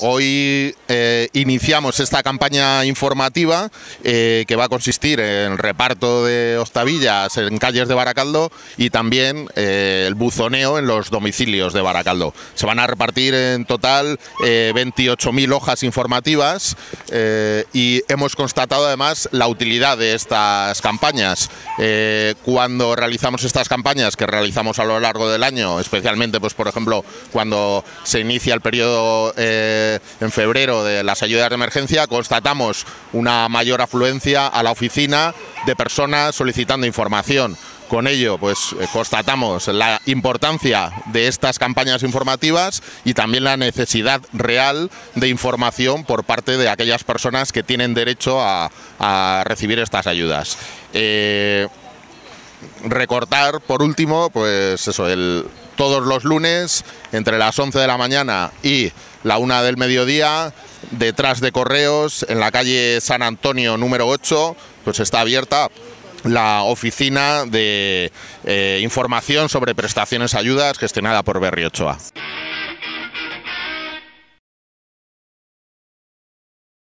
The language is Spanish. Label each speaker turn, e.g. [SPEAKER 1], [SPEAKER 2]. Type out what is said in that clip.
[SPEAKER 1] hoy eh, iniciamos esta campaña informativa eh, que va a consistir en reparto de hostavillas en calles de Baracaldo y también eh, el buzoneo en los domicilios de Baracaldo. Se van a repartir en total 28.000 hojas informativas y hemos constatado además la utilidad de estas campañas. cuando realizamos estas campañas que realizamos a lo largo del año, especialmente pues por ejemplo cuando se inicia el periodo en febrero de las ayudas de emergencia, constatamos una mayor afluencia a la oficina de personas solicitando información. Con ello, pues eh, constatamos la importancia de estas campañas informativas y también la necesidad real de información por parte de aquellas personas que tienen derecho a, recibir estas ayudas. Eh, recortar, por último, pues eso, el, todos los lunes, entre las 11 de la mañana y la una del mediodía, detrás de Correos, en la calle San Antonio número 8, pues está abierta la oficina de eh, información sobre prestaciones ayudas gestionada por Berriochoa.